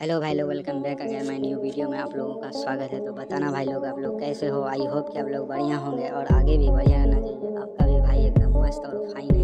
Hello भाई लोग welcome back अगर मैं न्यू वीडियो में आप लोगों का स्वागत है। तो बताना भाई लोग, आप लोग कैसे हो? आई होप कि आप लोग बढ़िया होंगे और आगे भी बढ़िया रहना चाहिए। आपका भी भाई एकदम मस्त और फाइन है।